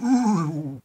Ooh.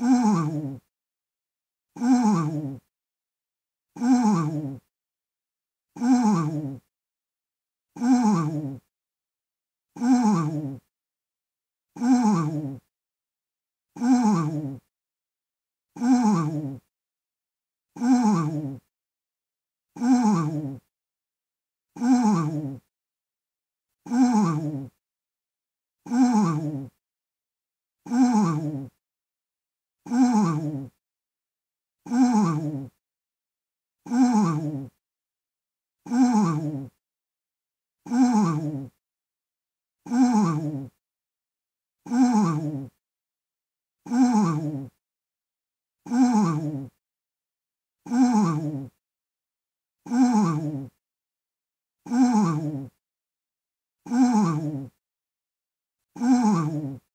Mm. you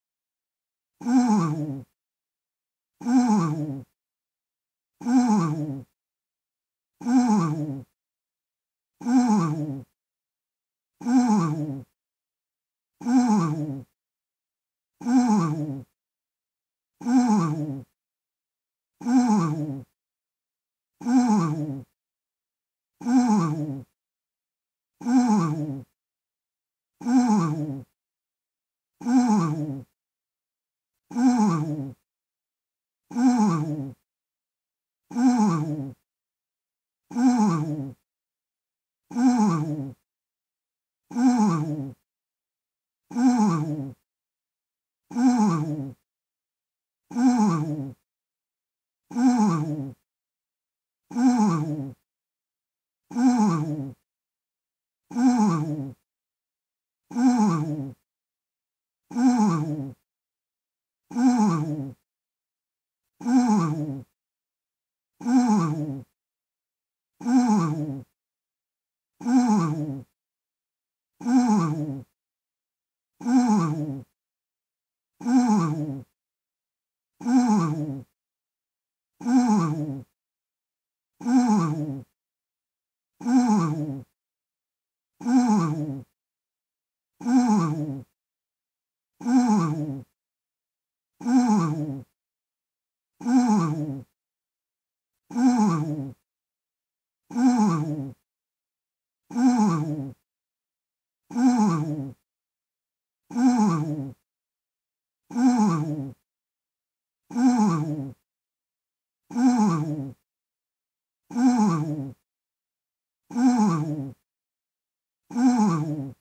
Ooh. Ooh. Ooh.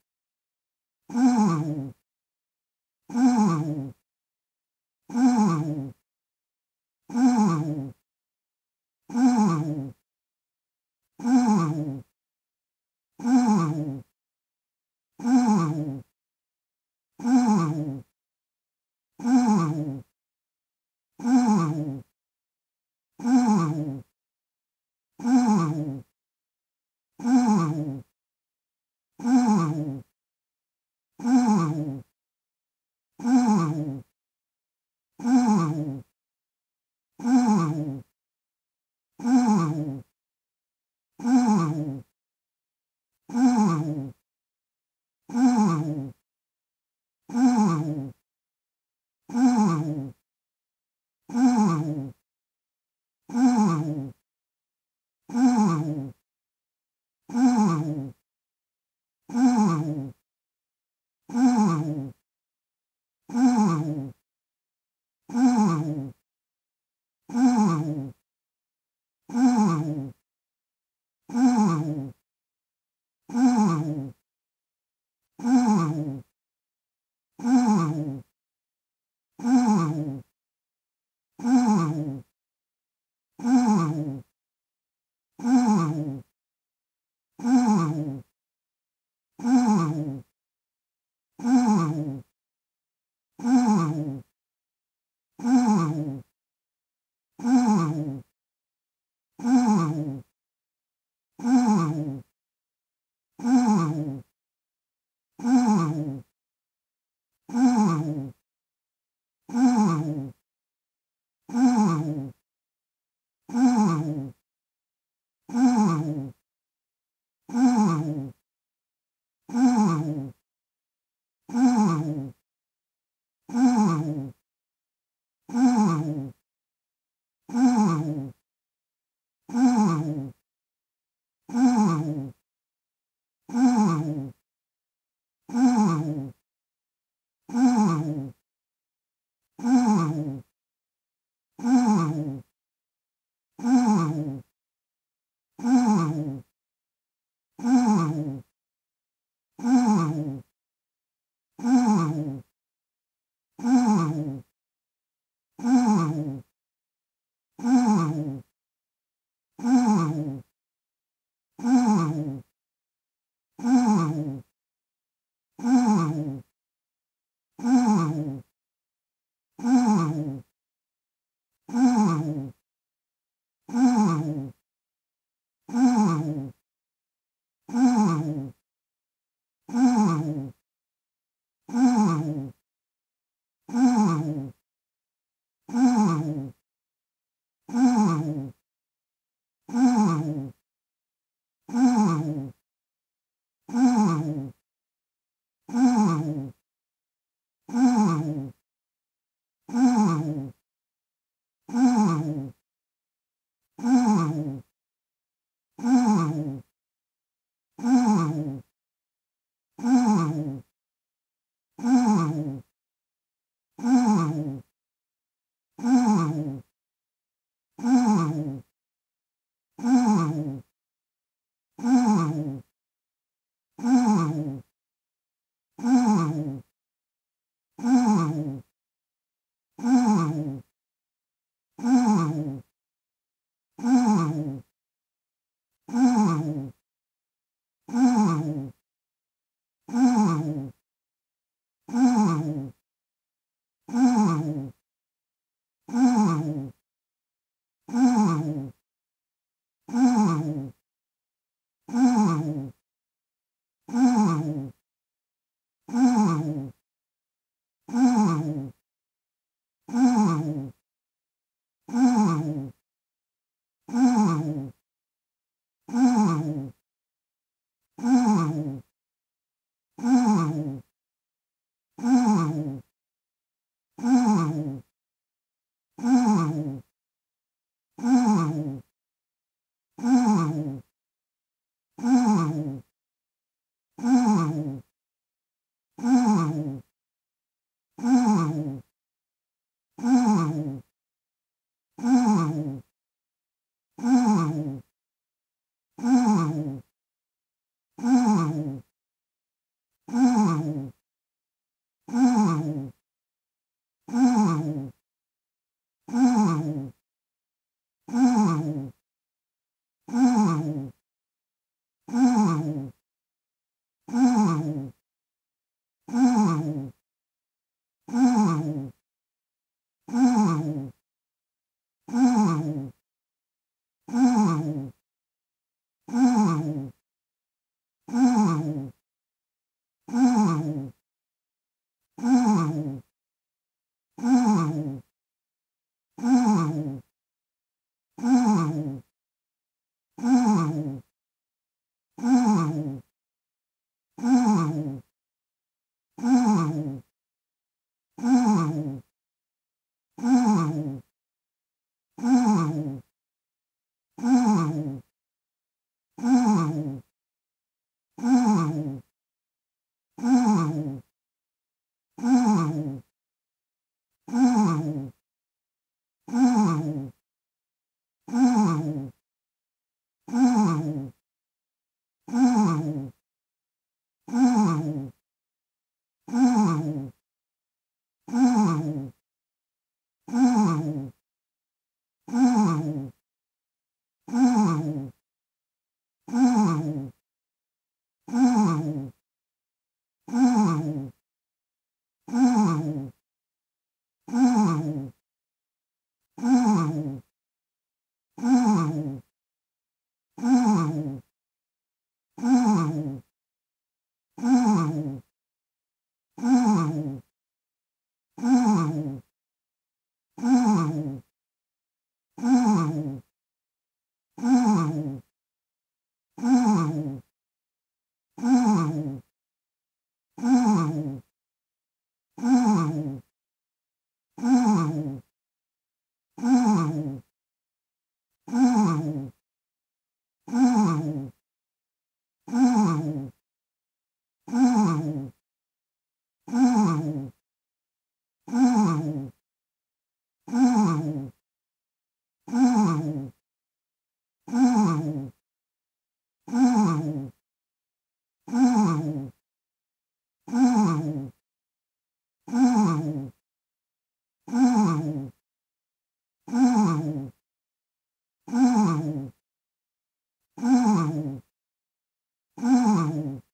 Ooh. Mm. う。ん Ooh. Ooh. Mm-hmm. you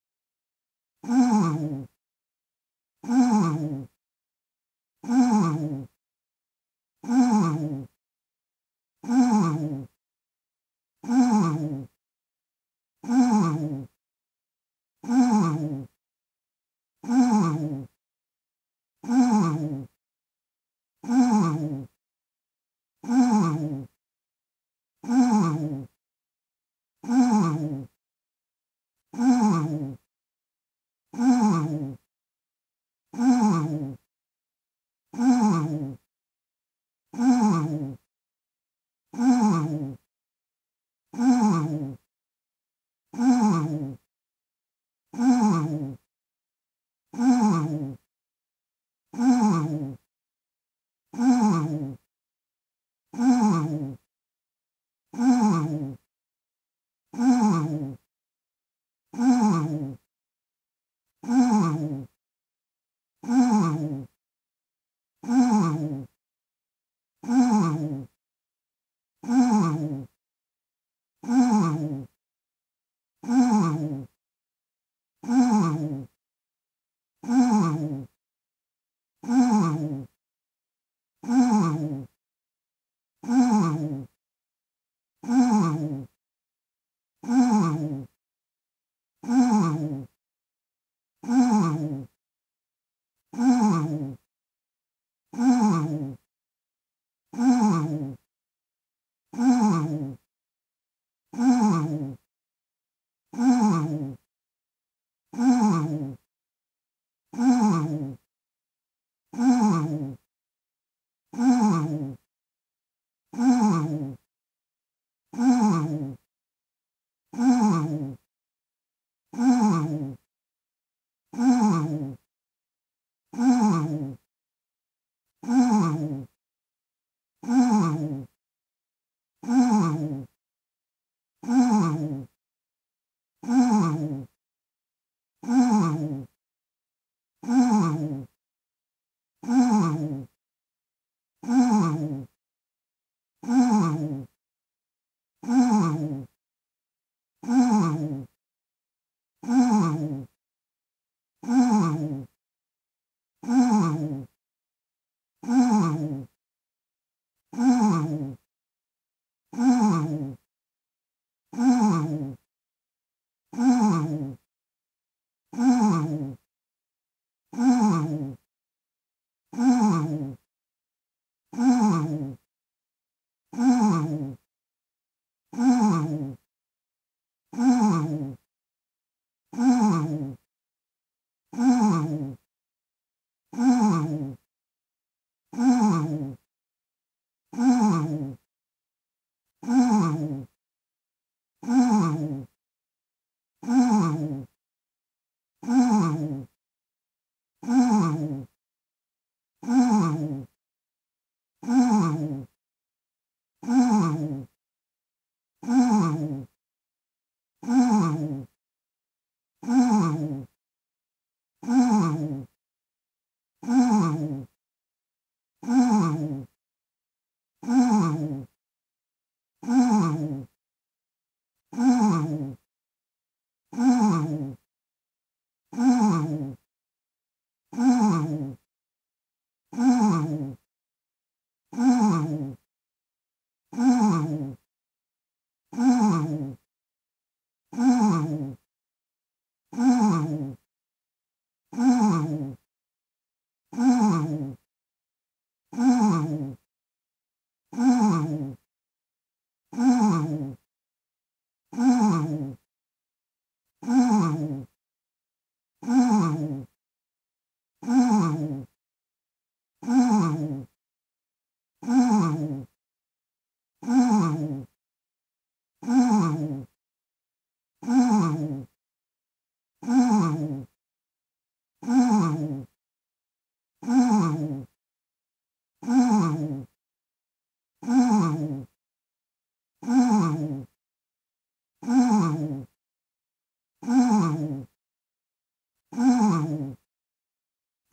Mm-hmm.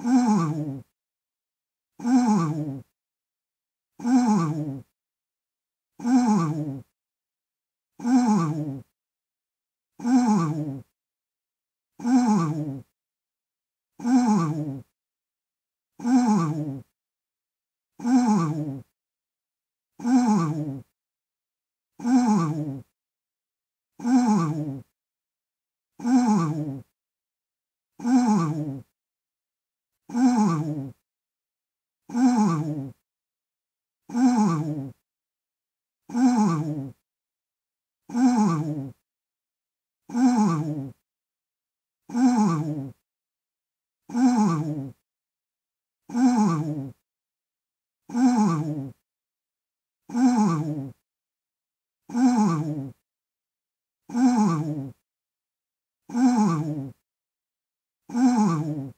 Mm-hmm. Ooh.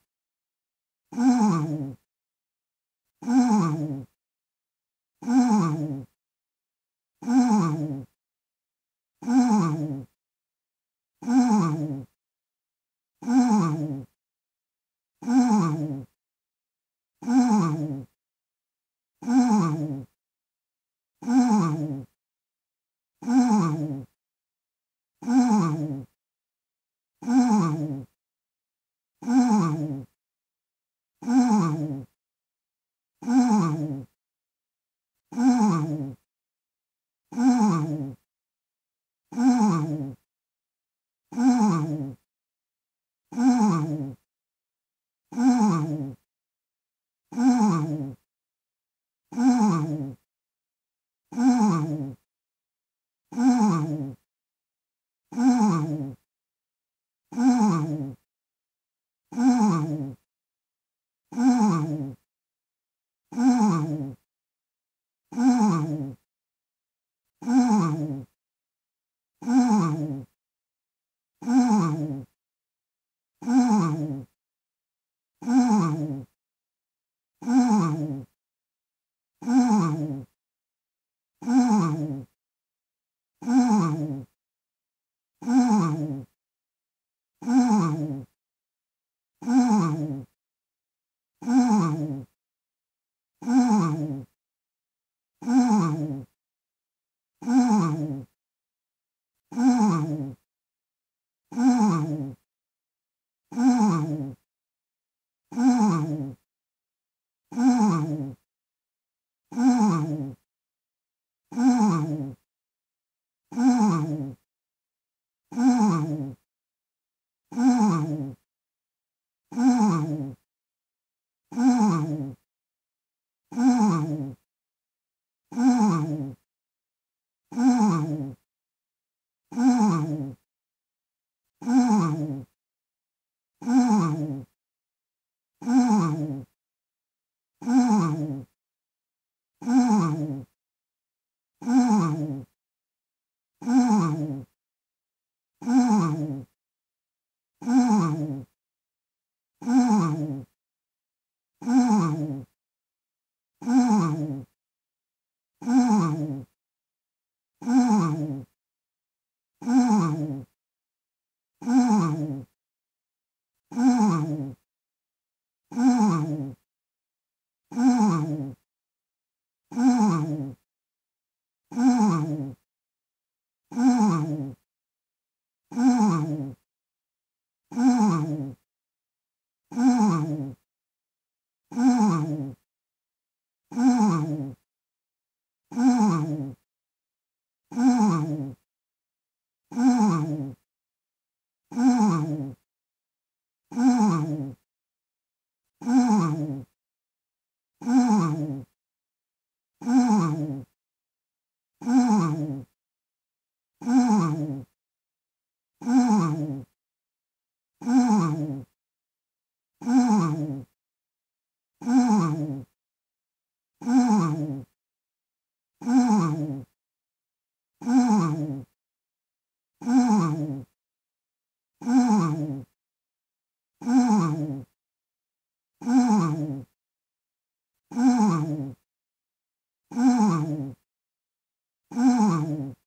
Mm-hmm.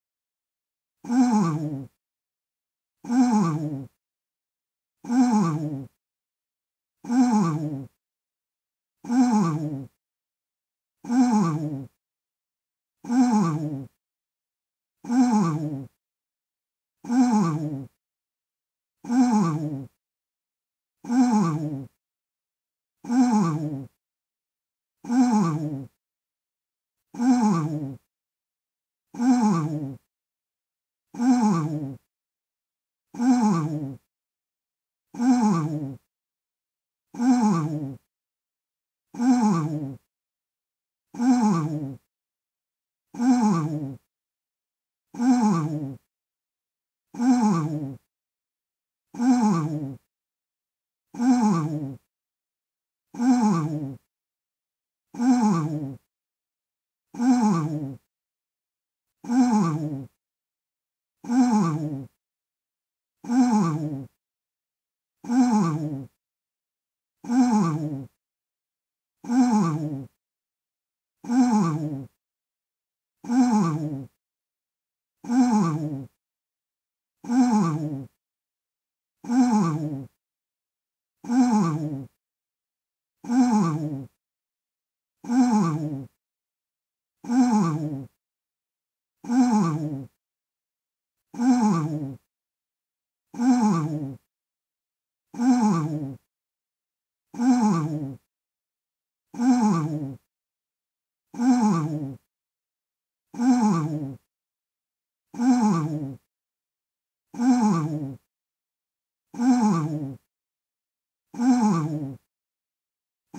うん。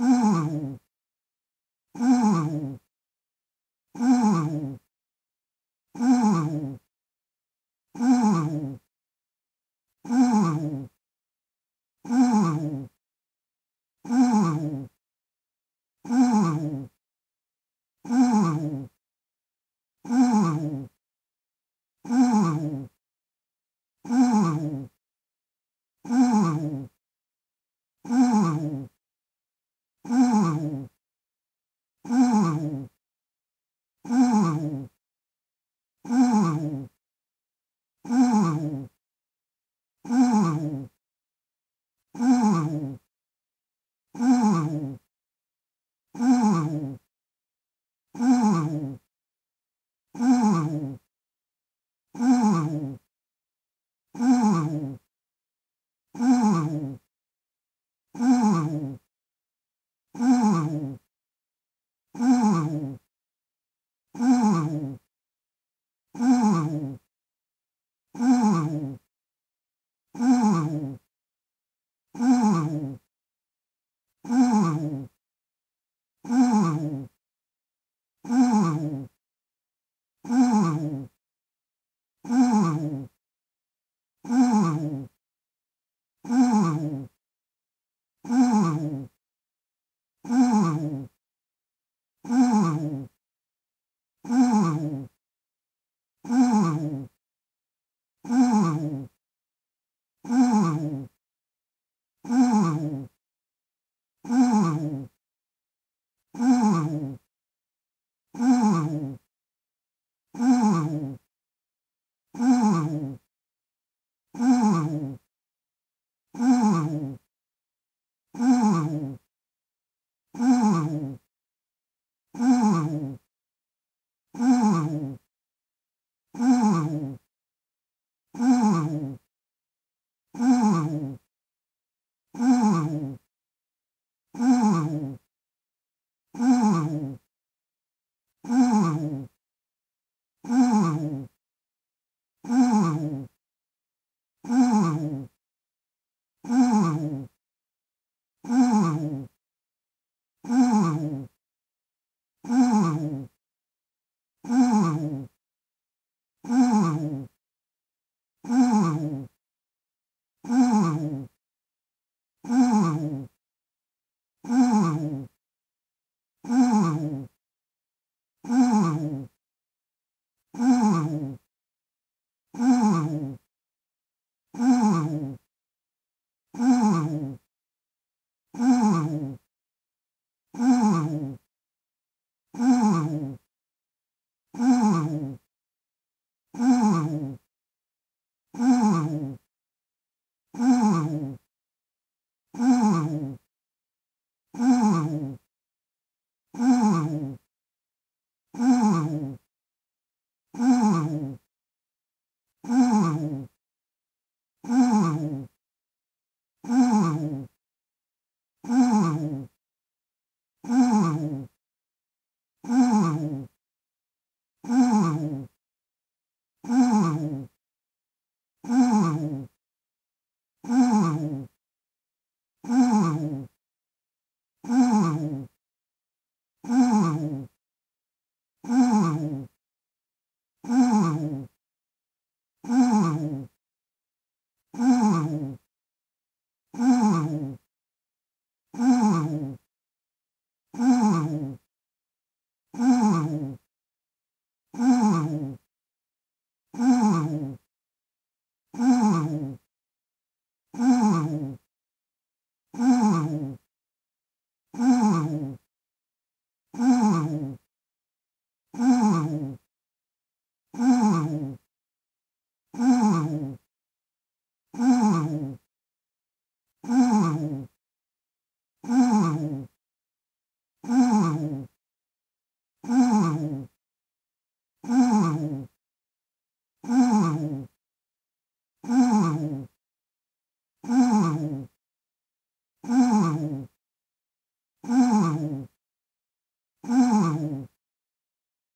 Ooh. Ooh. Ooh. Ooh. Ooh. Mm-hmm.